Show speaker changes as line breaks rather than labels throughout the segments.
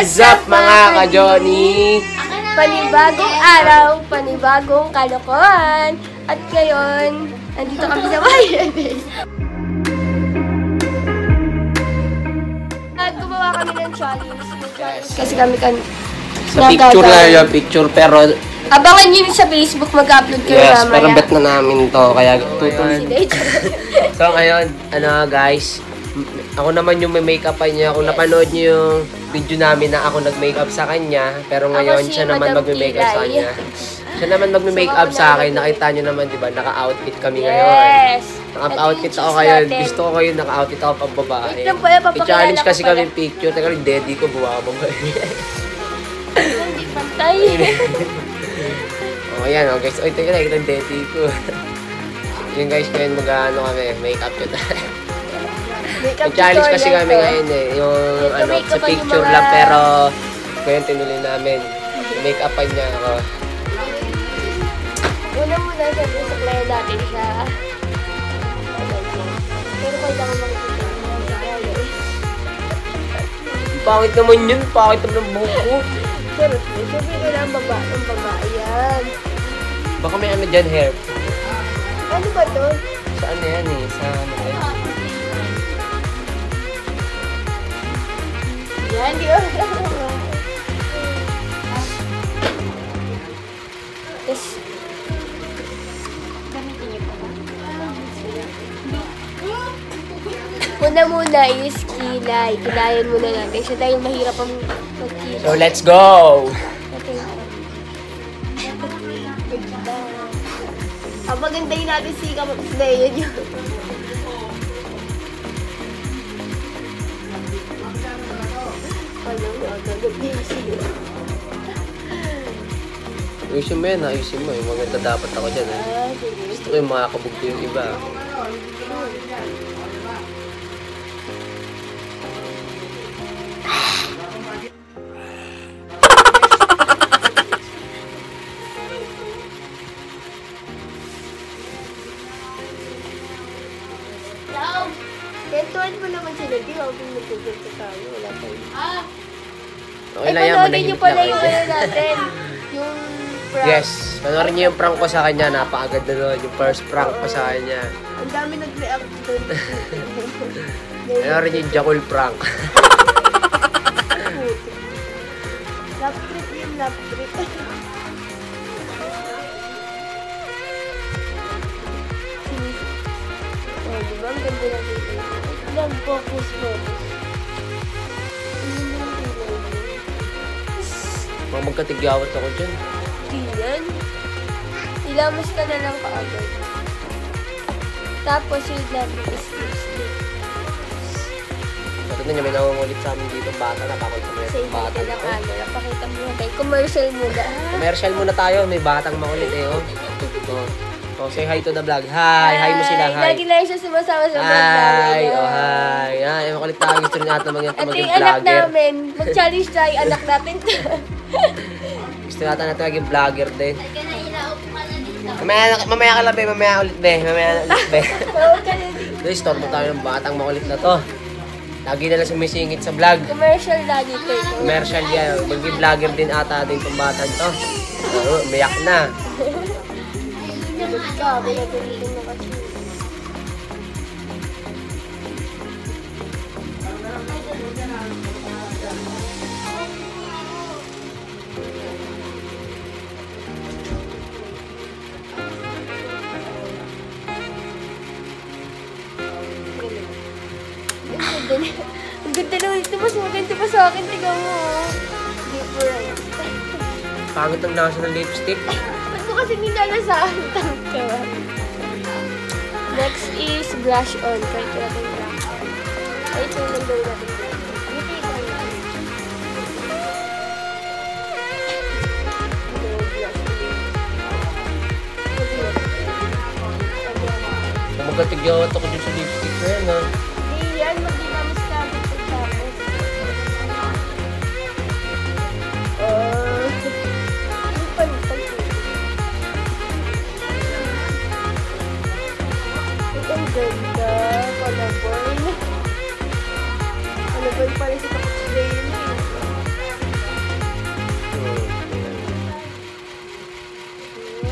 What's up mga ka-Johnny?
Panibagong araw, panibagong kalokohan. At ngayon, andito kami sa bayan. At gumawa kami ng challenge. Challenge Kasi kami kan
Sa picture lang yung picture pero
Abangan nyo yun sa Facebook, mag-upload kayo
yes,
mamaya.
pero bet na namin to kaya tutuloy. So ngayon, ano guys, ako naman yung may makeup niya. Kung napanood niyo yung video namin na ako nag-makeup sa kanya, pero ngayon
si
siya naman magme-makeup sa kanya. Siya naman magme-makeup
So,
sa akin. Nakita niyo naman, 'di ba? Naka-outfit kami ngayon.
Yes.
Naka-outfit
Ito
ako ngayon.
cheese
Gusto ko ngayon naka-outfit ako pang babae.
Wait lang pala,
I-challenge kasi
pala.
kami picture. Teka rin, daddy ko buwa mo.
Hindi pantay.
oh, ayan. Oh, guys. Oy, teka lang. Yung daddy ko. Yun guys, ngayon mag-ano kami. Makeup ko tayo.
Makeup
challenge kasi kami ngayon eh. Yung ano, sa picture lang. Pero ngayon tinuloy namin. Make-upan niya ako.
Una muna sa susuklayan natin sa... Pero kailangan makikita
Pangit naman yun. Pangit naman ng buhok ko.
Pero sabi ko lang baba, ang babae yan.
Baka may ano dyan, hair.
Ano ba to?
Sa ano yan eh? Sa ano eh?
Yan, di ba? Tapos, Una muna is kilay. Kilayan muna natin siya dahil mahirap ang magkilay.
So, let's go!
Okay. Ang magandahin natin si Kapaps na yun yun. Mo, agad niya siya.
Ayusin mo yan, ayusin mo. Yung maganda dapat ako dyan eh.
Ah, sige.
Gusto ko yung makakabog ko yung iba.
Kwentuhan mo naman sila, di ba? Kung nagkukunta tayo, wala tayo.
Okay
Ay,
lang yan, manahimik
niyo pala
lang
yung
kayo.
ano natin. Yung prank.
Yes, panoorin niyo yung prank ko sa kanya. Napakaganda doon. Yung first prank ko sa kanya.
Ang dami nag-react doon.
Panoorin niyo yung Jakul prank.
Lap trip yun, lap trip. Oh, di ba? Ang ganda na dito. Lang focus focus.
Mga magkatigyawat ako dyan.
Di yan. Ilamos ka na lang kaagad. Tapos yung labi is lipstick.
Ito niya, may nangungulit sa amin dito. Bata na, bakit sa mga
hindi
bata
ka
na
ng
to.
camera. Pakita mo na tayo. Commercial muna.
Commercial muna tayo. May batang makulit eh, oh. Oh, oh say hi to the vlog. Hi! Hi mo sila, hi.
Lagi lang siya sumasama sa vlog
Hi!
namin.
Oh, hi! Hi! Makulit tayo. Gusto rin natin
Ito
maging
yung anak namin. Mag-challenge tayo, anak natin.
Gusto natin maging vlogger din. Mamaya, mamaya ka lang, be. Mamaya ulit, be. Mamaya ulit, be. Guys, store mo tayo ng batang makulit na to. Lagi na lang sumisingit sa vlog.
Commercial lagi ito.
Commercial yan. Maging vlogger din ata din itong batang to. Oo, umiyak na.
Grabe Mas maganda pa sa akin. Tingnan mo. oh.
Pangit ang lasa ng lipstick.
Ba't mo kasi nilalasahan ka? Next is blush on. Try ko natin on. Ay, ito yung gawin natin
magkatigyawat ako dun sa lipstick na yan, ha.
Malabon. Malabon pa rin sa kapatid.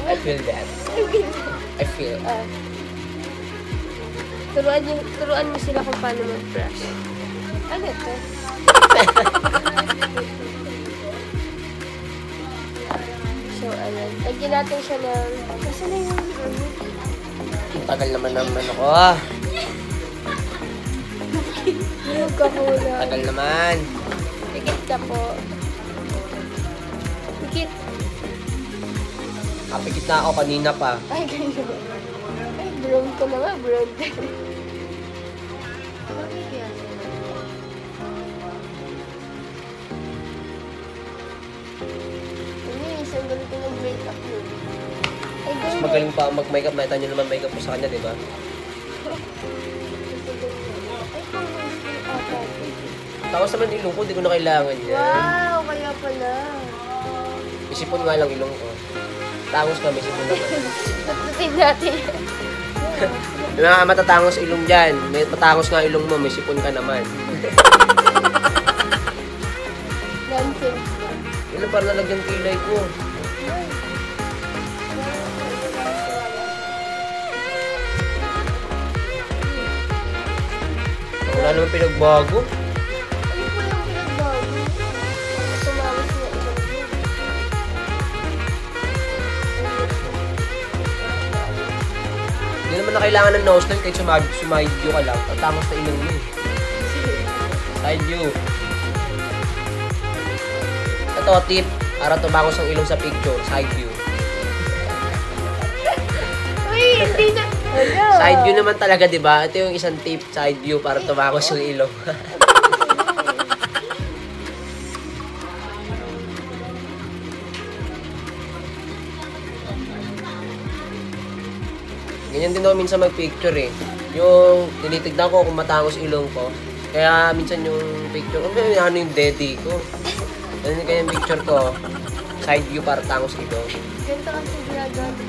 I
feel that. I feel.
Uh, turuan, yung, turuan mo sila kung paano mag-brush. Ano ito? so, ano, lagyan natin siya ng... Kasi na yung...
Ang tagal naman naman ako ah.
Yung kakulang.
Tagal naman.
Pikit ka po. Pikit.
Kapikit na ako kanina pa.
Ay, ganyan. Ay, brown ko na nga, brown. Ano
Mas magaling pa mag-makeup. Nakita nyo naman makeup ko sa kanya, di ba? Tapos naman ilong ko, di ko na kailangan yan.
Wow, kaya pala.
Isipon nga lang ilong ko. Tangos ka, may sipon naman.
Tututin natin.
May mga matatangos ilong dyan. May matangos nga ilong mo, may sipon ka naman.
Nonsense.
Lang para nalagyan kilay ko. Wala naman pinagbago. Kailangan ng nose line kahit sumab sumide view ka lang. Tatangos na ilong mo. Side view. Ito, tip. Para tumangos ang ilong sa picture. Side view.
Uy, hindi na. Hello.
Side view naman talaga, di ba? Ito yung isang tip, side view, para tumangos yung ilong. Ganyan din ako minsan mag-picture eh. Yung tinitignan ko kung matangos ilong ko. Kaya minsan yung picture, ano ano yung daddy ko. Ano kaya yung picture ko, side view para tangos ilong.
Ganito kasi ginagawa ko.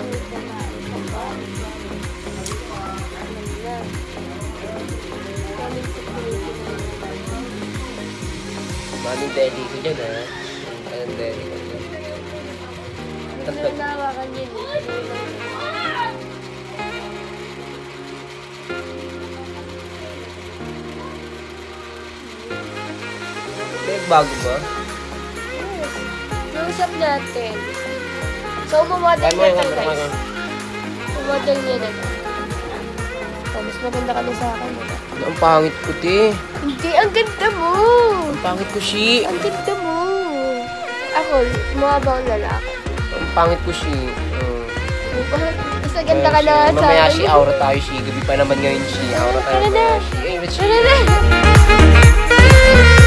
Maraming daddy ko dyan ha. Ayun daddy ko dyan.
Hindi na nawakan yun eh.
Pinagbago ba?
Close-up natin. So, umamodel na
camera
guys. Umamodel niya na. Oh, mas maganda ka na sa akin. diba?
Ang pangit ko, te.
Hindi, ang ganda mo!
Ang pangit ko, shi.
Ang ganda mo! Ako, mukha lalaki?
Ang pangit ko, shi. Uh,
Mas maganda ka na sa
Mamaya,
akin.
shi, aura tayo, shi. Gabi pa naman ngayon, shi. Aura tayo.
Tara na. Tara na!